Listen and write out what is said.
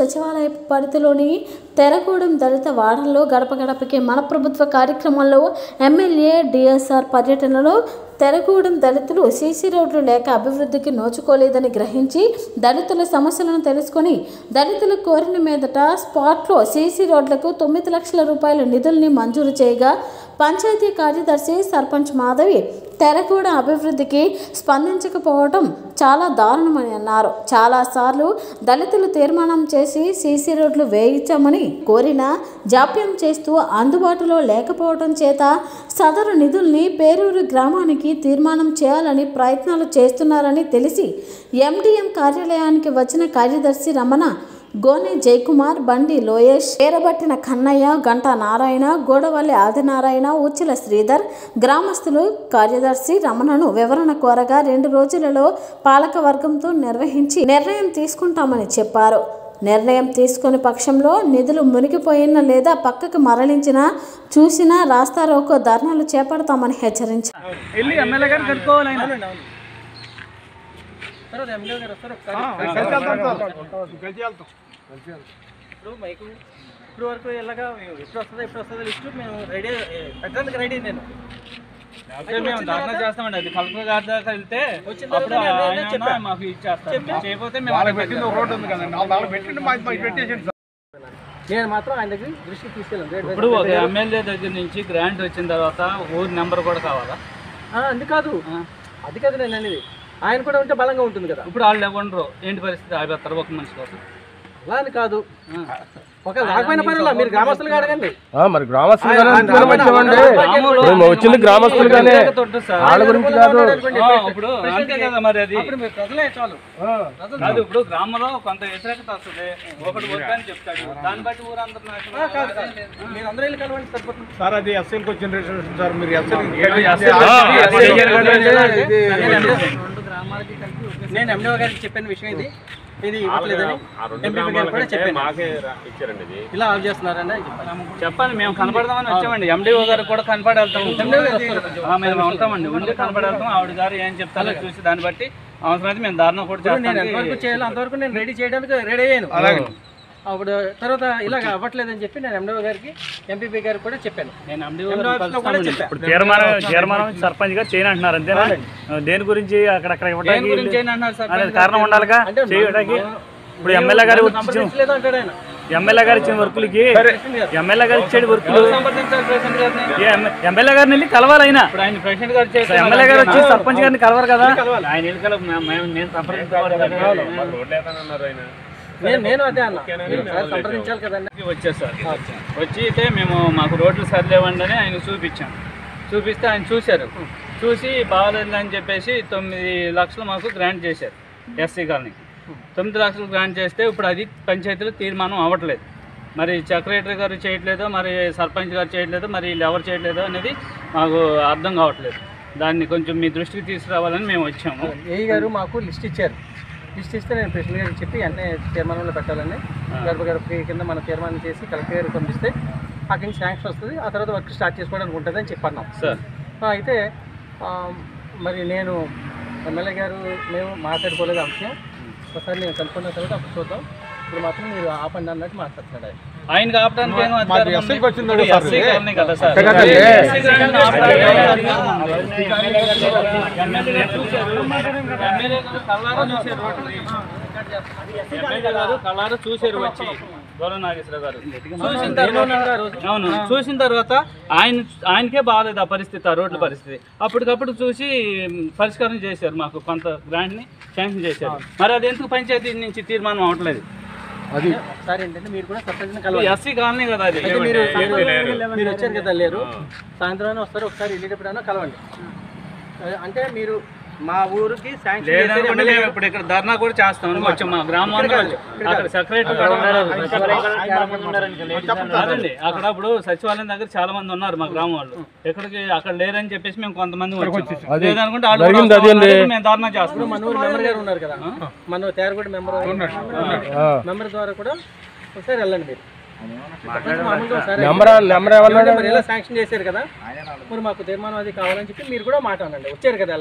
సచివాలయ పరిధిలోని తెరగూడెం దళిత వాడల్లో గడప గడపకి మన ప్రభుత్వ కార్యక్రమంలో ఎమ్మెల్యే డిఎస్ఆర్ పర్యటనలో తెరగూడెం దళితులు సీసీ రోడ్లు లేక అభివృద్ధికి నోచుకోలేదని గ్రహించి దళితుల సమస్యలను తెలుసుకొని దళితులు కోరిన మీదట స్పాట్లో సీసీ రోడ్లకు తొమ్మిది లక్షల రూపాయల నిధుల్ని మంజూరు చేయగా పంచాయతీ కార్యదర్శి సర్పంచ్ మాధవి తెరగూడ అభివృద్ధికి స్పందించకపోవడం చాలా దారుణమని అన్నారు. చాలాసార్లు దళితులు తీర్మానం చేసి సీసీ రోడ్లు వేయించామని కోరినా జాప్యం చేస్తూ అందుబాటులో లేకపోవడం చేత సదరు నిధుల్ని పేరూరు గ్రామానికి తీర్మానం చేయాలని ప్రయత్నాలు చేస్తున్నారని తెలిసి ఎండిఎం కార్యాలయానికి వచ్చిన కార్యదర్శి రమణ గోనె జయకుమార్ బండి లోయేష్ పేరబట్టిన కన్నయ్య గంటా నారాయణ గోడవల్లి ఆదినారాయణ ఉచ్చిల శ్రీధర్ గ్రామస్తులు కార్యదర్శి రమణను వివరణ కోరగా రెండు రోజులలో పాలక వర్గంతో నిర్వహించి నిర్ణయం తీసుకుంటామని చెప్పారు. నిర్ణయం తీసుకునే పక్షంలో నిధులు మునిగిపోయిన లేదా పక్కకు మరలించినా చూసినా రాస్తారోకో ధర్నాలు చేపడతామని హెచ్చరించారు. ఇప్పుడు మైకు ఇప్పుడు వరకు ఇలాగా ఎప్పుడు వస్తుందో ఎప్పుడు వస్తుందో లిస్ట్ మేము రెడీ పెట్టడానికి రెడీ నేను. మేము ధర్నా చేస్తామండి. అది కలెక్టర్ గారి దాకా వెళ్తే అప్పుడు ఆయన. మాకు ఇచ్చేస్తారు. చెప్పాను. చేయకపోతే మేము వాళ్ళకి పెట్టింది ఒక రోడ్డు ఉంది కదండి. వాళ్ళకి పెట్టింది మాకు మాకు పెట్టేసింది. సార్. నేను మాత్రం ఆయన దగ్గర దృష్టికి తీసుకెళ్ళాను. ఇప్పుడు ఒక ఎమ్మెల్యే దగ్గర నుంచి గ్రాంట్ వచ్చిన తర్వాత ఊరి నెంబర్ కూడా కావాలా? అది కాదు. అది కాదు నేను అనేది. ఆయన కూడా ఉంటే బలంగా ఉంటుంది కదా. ఇప్పుడు వాళ్ళు ఎవరు ఏంటి పరిస్థితి? ఆపేస్తారు ఒక మనిషి కోసం. అలా అని కాదు. మీరు గ్రామస్తులు మేము వచ్చింది గ్రామస్తులుగానే. వాళ్ళ గురించి కాదు. ఆ, ఇప్పుడు అంతే కదా మరి అది. అప్పుడు మీరు ప్రజలే చాలు. కాదు ఇప్పుడు గ్రామంలో కొంత వ్యతిరేకత వస్తుంది. ఒకటి వద్దని చెప్తాడు. దాన్ని బట్టి ఊరందరూ సార్. మీరు అందరూ వెళ్ళి కలవండి సరిపోతుంది సార్ అది ఎస్ఎల్కి వచ్చిన సార్ మీరు ఎస్ఎల్ నేను ఎండిఓ గారికి చెప్పిన విషయం ఇది. ఇది ఇవ్వట్లేదని ఇలా ఆఫ్ చెప్పాను చెప్పండి మేము కనపడదామని వచ్చామండి. ఎండిఓ గారు కూడా కనపడి వెళ్తాం ఆ, మేము ఉంటామండి. ఉండి కనపడి వెళ్తాం ఆవిడ గారు ఏం చెప్తారో చూసి దాన్ని బట్టి అవసరమైతే మేము దారుణం కూడా చేస్తాం అంతవరకు నేను రెడీ చేయడానికి రెడీ అయ్యాను. అలాగే. అప్పుడు తర్వాత ఇలాగ అవ్వట్లేదని చెప్పి నేను ఎండిఓ గారికి ఎంపీపీ గారికి కూడా చెప్పాను. నేను చైర్మన్ సర్పంచ్గా చేయను అంటున్నారు అంతేనా? దేని గురించి అక్కడక్కడ దేని ఇవ్వడానికి కారణం ఉండాలిగా? అంటే చేయడానికి? ఇప్పుడు ఎమ్మెల్యే గారు ఎమ్మెల్యే గారు ఇచ్చిన వర్కులకి ఎమ్మెల్యే గారు ఇచ్చేది వర్కులు ఎమ్మెల్యే గారిని వెళ్ళి కలవాలి ఆయన. గారు ఎమ్మెల్యే గారు వచ్చి సర్పంచ్ గారిని కలవరు కదా? ఆయన. నేను అదే అన్న. మీరు ఒకసారి సంప్రదించాలి కదండి. వచ్చేసారు వచ్చి అయితే మేము మాకు రోడ్లు సరిలేవండి అని ఆయన చూపించాం. చూపిస్తే ఆయన చూశారు. చూసి బాగాలేదు అని చెప్పేసి తొమ్మిది లక్షలు మాకు గ్రాంట్ చేశారు ఎస్సీ కాలనీకి తొమ్మిది లక్షలు గ్రాంట్ చేస్తే ఇప్పుడు అది పంచాయతీలో తీర్మానం అవ్వట్లేదు. మరి సెక్రటరీ గారు చేయట్లేదు మరి సర్పంచ్ గారు చేయట్లేదు మరి వీళ్ళు ఎవరు చేయట్లేదు అనేది మాకు అర్థం కావట్లేదు. దాన్ని కొంచెం మీ దృష్టికి తీసుకురావాలని మేము వచ్చాము. ఏఈ గారు మాకు లిస్ట్ ఇచ్చారు. లిస్ట్ ఇస్తే నేను ప్రెసిడెంట్ గారికి చెప్పి వెంటనే తీర్మానంలో పెట్టాలని గర్భ గర్భ కింద మనం తీర్మానం చేసి కలెక్టర్ గారికి పంపిస్తే అక్కడి శాంక్షన్ వస్తుంది. ఆ తర్వాత వర్క్ స్టార్ట్ చేసుకోవడానికి ఉంటుంది అని చెప్పన్నాం అయితే మరి నేను ఎమ్మెల్యే గారు మేము మాట్లాడుకోలేదు విషయం. ఒకసారి నేను కనుక్కున్న తర్వాత అప్పుడు చూద్దాం. ఇప్పుడు మాత్రం మీరు ఆపండి అన్నట్టు మాట్లాడుతున్నాడు ఆయన ఆయన ఆపడానికి ఏం మాది అధికారం ఎస్ఐకి ఉంది? వచ్చింది ఇప్పుడు సార్ ఎస్సీ ఇది. కాలనీ కదా సార్ అంతే కదండి. ఎస్సీ కాలనీ ఆపడానికి ఎమ్మెల్యే గారు చూశారు. ఎమ్మెల్యే గారు కళ్ళారా చూశారు రోడ్డుని. ఎమ్మెల్యే గారు కళ్ళారా చూశారు వచ్చి గౌరవ నాగేశ్వర గారు చూసిన తర్వాత అవును చూసిన తర్వాత ఆయన ఆయనకే బాగాలేదు ఆ పరిస్థితి ఆ రోడ్ల పరిస్థితి అప్పటికప్పుడు చూసి పరిష్కారం చేశారు మాకు కొంత గ్రాంట్ని శాంక్షన్ చేశారు మరి అది ఎందుకు పంచాయతీ నుంచి తీర్మానం అవట్లేదు ఒకసారి ఏంటంటే మీరు కూడా సర్పంచ్ని కలవాలి. ఎస్సీ కాలనీ కదా అది. అయితే మీరు మీరు వచ్చారు కదా లేరు. సాయంత్రం వస్తారు ఒకసారి వెళ్ళేటప్పుడైనా కలవండి. అంటే మీరు మా ఊరికి ఇప్పుడు ఇక్కడ ధర్నా కూడా చేస్తాం వచ్చాం మా గ్రామంలో అక్కడ సెక్రటరీ కాదండి అక్కడ ఇప్పుడు సచివాలయం దగ్గర చాలా మంది ఉన్నారు మా గ్రామం వాళ్ళు. ఎక్కడికి అక్కడ లేరని చెప్పేసి మేము కొంతమంది వచ్చాం. లేదనుకుంటే మేము ధర్నా చేస్తాం. మన ఊరు మెంబర్ గారు ఉన్నారు కదా. మన తేరగూడ మెంబర్ మెంబర్ ద్వారా కూడా ఒకసారి వెళ్ళండి మీరు. శాంక్షన్ చేశారు కదా. మరి మాకు తీర్మానం అది కావాలని చెప్పి మీరు కూడా మాట అనండి. వచ్చారు కదా